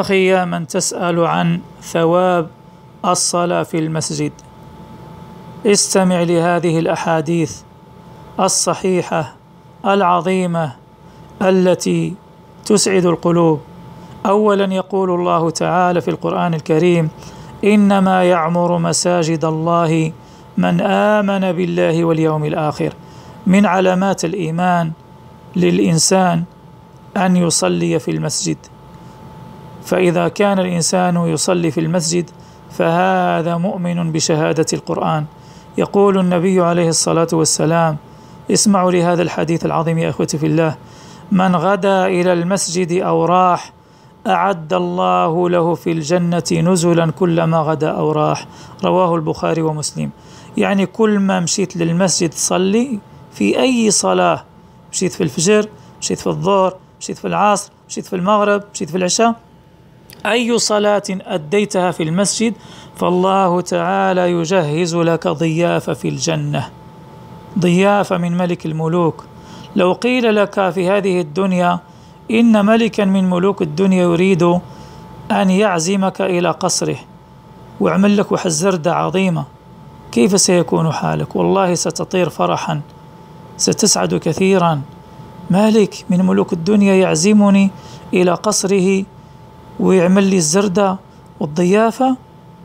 آخي يا من تسأل عن ثواب الصلاة في المسجد. استمع لهذه الأحاديث الصحيحة العظيمة التي تسعد القلوب. اولا يقول الله تعالى في القرآن الكريم إنما يعمر مساجد الله من آمن بالله واليوم الآخر. من علامات الإيمان للإنسان أن يصلي في المسجد. فإذا كان الإنسان يصلي في المسجد فهذا مؤمن بشهادة القرآن. يقول النبي عليه الصلاة والسلام اسمعوا لهذا الحديث العظيم يا إخوتي في الله من غدا إلى المسجد أو راح أعد الله له في الجنة نزلا كلما غدا أو راح. رواه البخاري ومسلم. يعني كل ما مشيت للمسجد تصلي في أي صلاة. مشيت في الفجر مشيت في الظهر مشيت في العصر مشيت في المغرب مشيت في العشاء أي صلاة أديتها في المسجد فالله تعالى يجهز لك ضيافة في الجنة. ضيافة من ملك الملوك. لو قيل لك في هذه الدنيا إن ملكا من ملوك الدنيا يريد أن يعزمك إلى قصره. ويعمل لك وحزردة عظيمة. كيف سيكون حالك؟ والله ستطير فرحا. ستسعد كثيرا. مالك من ملوك الدنيا يعزمني إلى قصره ويعمل لي الزردة والضيافة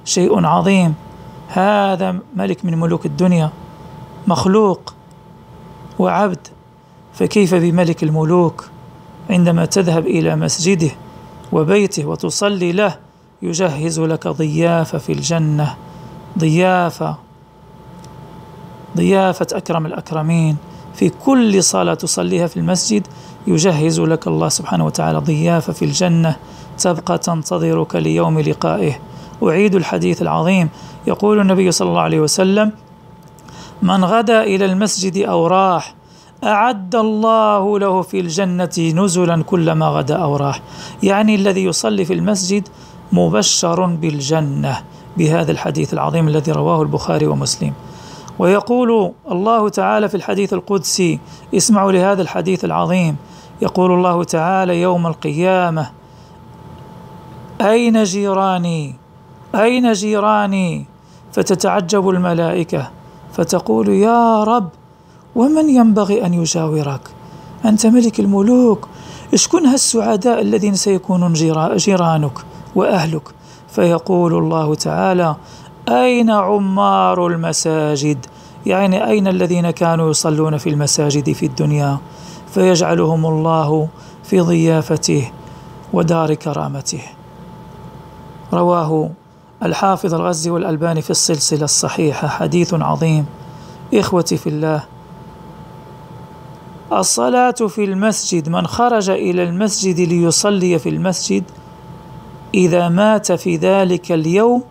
شيء عظيم. هذا ملك من ملوك الدنيا مخلوق وعبد. فكيف بملك الملوك؟ عندما تذهب إلى مسجده وبيته وتصلي له يجهز لك ضيافة في الجنة. ضيافة ضيافة أكرم الأكرمين. في كل صلاة تصليها في المسجد يجهز لك الله سبحانه وتعالى ضيافة في الجنة. تبقى تنتظرك ليوم لقائه. أعيد الحديث العظيم. يقول النبي صلى الله عليه وسلم من غدا إلى المسجد أو راح أعد الله له في الجنة نزلا كلما غدا أو راح. يعني الذي يصلي في المسجد مبشر بالجنة. بهذا الحديث العظيم الذي رواه البخاري ومسلم. ويقول الله تعالى في الحديث القدسي اسمعوا لهذا الحديث العظيم. يقول الله تعالى يوم القيامة. أين جيراني؟ أين جيراني؟ فتتعجب الملائكة فتقول يا رب ومن ينبغي أن يجاورك؟ أنت ملك الملوك اشكن هالسعداء الذين سيكونون جيرانك وأهلك. فيقول الله تعالى أين عمار المساجد؟ يعني أين الذين كانوا يصلون في المساجد في الدنيا؟ فيجعلهم الله في ضيافته ودار كرامته. رواه الحافظ الغزي والألباني في السلسلة الصحيحة حديث عظيم. إخوتي في الله الصلاة في المسجد من خرج إلى المسجد ليصلي في المسجد إذا مات في ذلك اليوم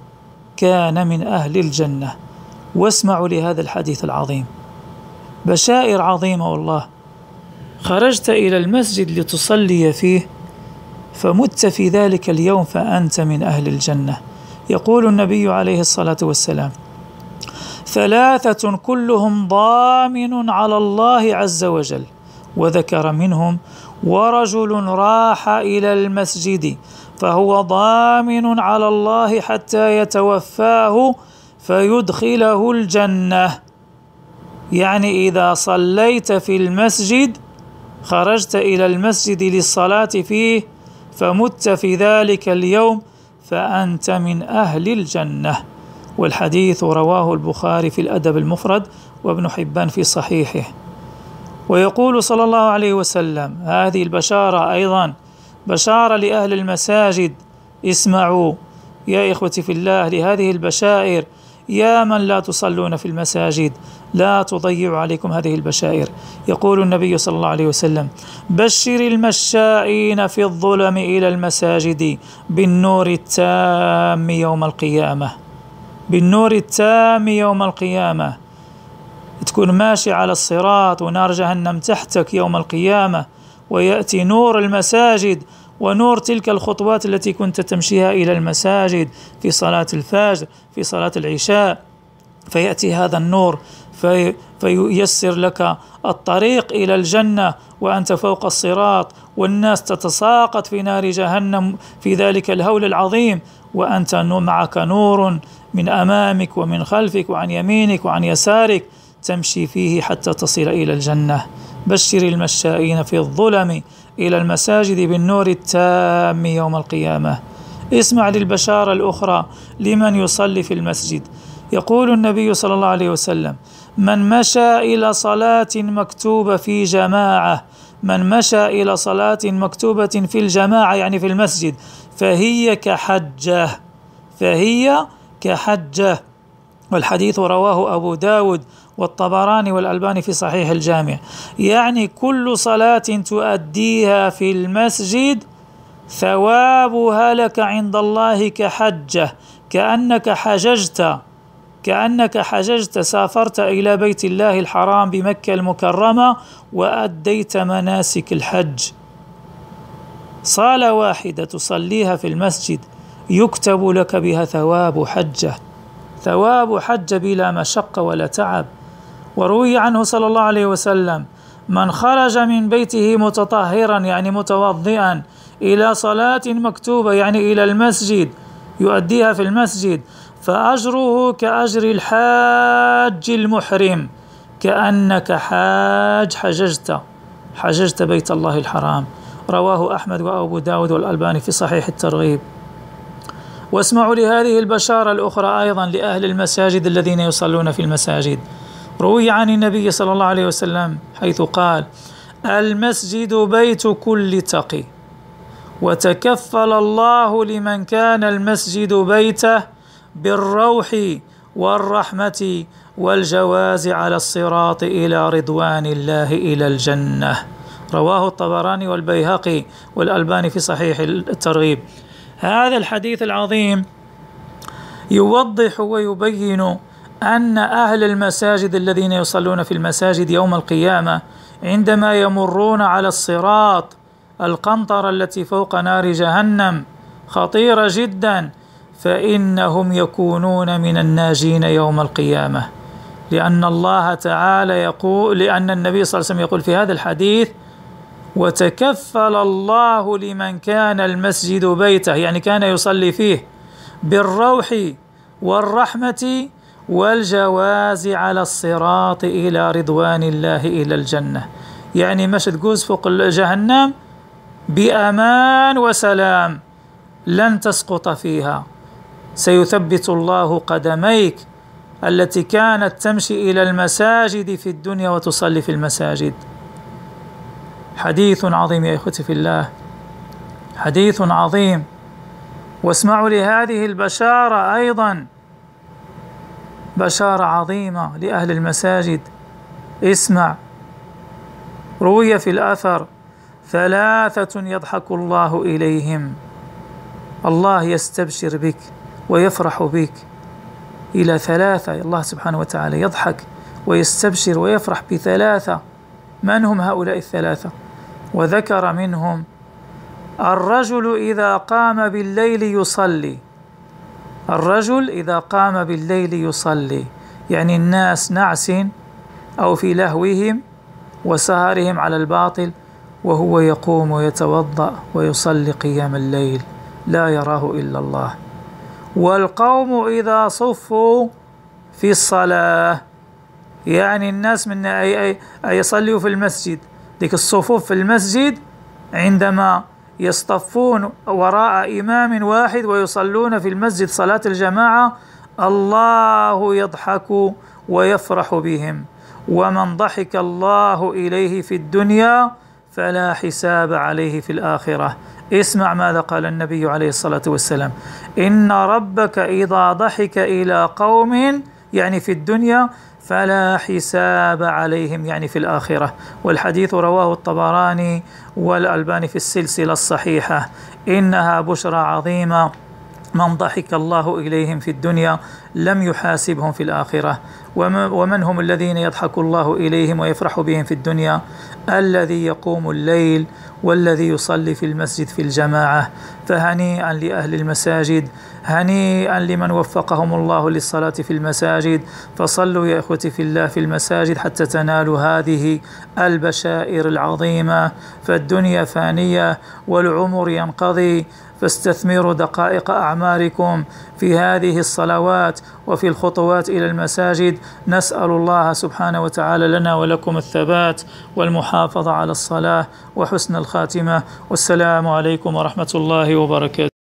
كان من أهل الجنة. واسمعوا لهذا الحديث العظيم. بشائر عظيمة والله. خرجت إلى المسجد لتصلي فيه فمت في ذلك اليوم فأنت من أهل الجنة. يقول النبي عليه الصلاة والسلام ثلاثة كلهم ضامن على الله عز وجل وذكر منهم ورجل راح إلى المسجد فهو ضامن على الله حتى يتوفاه فيدخله الجنة. يعني إذا صليت في المسجد خرجت إلى المسجد للصلاة فيه فمت في ذلك اليوم فأنت من أهل الجنة. والحديث رواه البخاري في الأدب المفرد وابن حبان في صحيحه. ويقول صلى الله عليه وسلم هذه البشارة أيضا بشارة لأهل المساجد. اسمعوا يا إخوتي في الله لهذه البشائر يا من لا تصلون في المساجد. لا تضيع عليكم هذه البشائر. يقول النبي صلى الله عليه وسلم بشر المشائين في الظلم إلى المساجد بالنور التام يوم القيامة. بالنور التام يوم القيامة. تكون ماشي على الصراط ونار جهنم تحتك يوم القيامة ويأتي نور المساجد ونور تلك الخطوات التي كنت تمشيها إلى المساجد في صلاة الفجر في صلاة العشاء فيأتي هذا النور. في فييسر لك الطريق إلى الجنة وأنت فوق الصراط والناس تتساقط في نار جهنم في ذلك الهول العظيم وأنت معك نور من أمامك ومن خلفك وعن يمينك وعن يسارك تمشي فيه حتى تصل إلى الجنة. بشر المشائين في الظلم إلى المساجد بالنور التام يوم القيامة. اسمع للبشارة الأخرى لمن يصلي في المسجد. يقول النبي صلى الله عليه وسلم من مشى إلى صلاة مكتوبة في جماعة من مشى إلى صلاة مكتوبة في الجماعة يعني في المسجد فهي كحجة فهي كحجة. والحديث رواه أبو داود والطبراني والألباني في صحيح الجامع. يعني كل صلاة تؤديها في المسجد ثوابها لك عند الله كحجة كأنك حججت. كأنك حججت سافرت إلى بيت الله الحرام بمكة المكرمة وأديت مناسك الحج. صلاة واحدة تصليها في المسجد يكتب لك بها ثواب حجة. ثواب حج بلا مشقة ولا تعب. وروي عنه صلى الله عليه وسلم من خرج من بيته متطهرا يعني متوضئا إلى صلاة مكتوبة يعني إلى المسجد يؤديها في المسجد فأجره كأجر الحاج المحرم كأنك حاج حججت حججت بيت الله الحرام. رواه أحمد وأبو داود والألباني في صحيح الترغيب. واسمعوا لهذه البشارة الأخرى أيضا لأهل المساجد الذين يصلون في المساجد. روي عن النبي صلى الله عليه وسلم حيث قال المسجد بيت كل تقي وتكفل الله لمن كان المسجد بيته بالروح والرحمة والجواز على الصراط إلى رضوان الله إلى الجنة. رواه الطبراني والبيهقي والألباني في صحيح الترغيب. هذا الحديث العظيم يوضح ويبين أن أهل المساجد الذين يصلون في المساجد يوم القيامة عندما يمرون على الصراط القنطرة التي فوق نار جهنم خطيرة جدا. فإنهم يكونون من الناجين يوم القيامة. لأن الله تعالى يقول لأن النبي صلى الله عليه وسلم يقول في هذا الحديث وتكفل الله لمن كان المسجد بيته. يعني كان يصلي فيه بالروح والرحمة والجواز على الصراط إلى رضوان الله إلى الجنة. يعني مش تقوز فوق جهنم بأمان وسلام لن تسقط فيها. سيثبت الله قدميك التي كانت تمشي إلى المساجد في الدنيا وتصلي في المساجد. حديث عظيم يا إخوتي في الله. حديث عظيم. واسمعوا لهذه البشارة أيضا. بشارة عظيمة لأهل المساجد. اسمع. روي في الأثر. ثلاثة يضحك الله إليهم. الله يستبشر بك. ويفرح بك. إلى ثلاثة الله سبحانه وتعالى يضحك ويستبشر ويفرح بثلاثة. من هم هؤلاء الثلاثة؟ وذكر منهم الرجل إذا قام بالليل يصلي. الرجل إذا قام بالليل يصلي. يعني الناس نعس أو في لهوهم وسهرهم على الباطل وهو يقوم ويتوضأ ويصلي قيام الليل. لا يراه إلا الله. والقوم إذا صفوا في الصلاة. يعني الناس من أي, أي, أي يصلوا في المسجد. ذيك الصفوف في المسجد عندما يصطفون وراء إمام واحد ويصلون في المسجد صلاة الجماعة الله يضحك ويفرح بهم. ومن ضحك الله إليه في الدنيا فلا حساب عليه في الآخرة. اسمع ماذا قال النبي عليه الصلاة والسلام. إن ربك إذا ضحك إلى قوم يعني في الدنيا فلا حساب عليهم يعني في الآخرة. والحديث رواه الطبراني والألباني في السلسلة الصحيحة. إنها بشرى عظيمة. من ضحك الله إليهم في الدنيا لم يحاسبهم في الآخرة. ومن هم الذين يضحك الله إليهم ويفرح بهم في الدنيا؟ الذي يقوم الليل والذي يصلي في المسجد في الجماعة. فهنيئا لأهل المساجد هنيئا لمن وفقهم الله للصلاة في المساجد. فصلوا يا إخوتي في الله في المساجد حتى تنالوا هذه البشائر العظيمة. فالدنيا فانية والعمر ينقضي. فاستثمروا دقائق اعماركم في هذه الصلوات. وفي الخطوات إلى المساجد. نسأل الله سبحانه وتعالى لنا ولكم الثبات والمحافظة على الصلاة وحسن الخاتمة. والسلام عليكم ورحمة الله وبركاته.